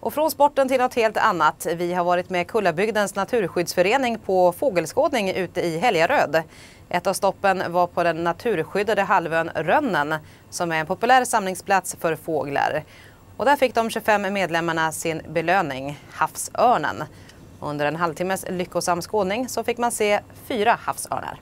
Och från sporten till något helt annat. Vi har varit med Kullabygdens naturskyddsförening på fågelskådning ute i Helgaröd. Ett av stoppen var på den naturskyddade halvön Rönnen som är en populär samlingsplats för fåglar. Och där fick de 25 medlemmarna sin belöning, havsörnen. Under en halvtimmes lyckosam skådning så fick man se fyra havsörnar.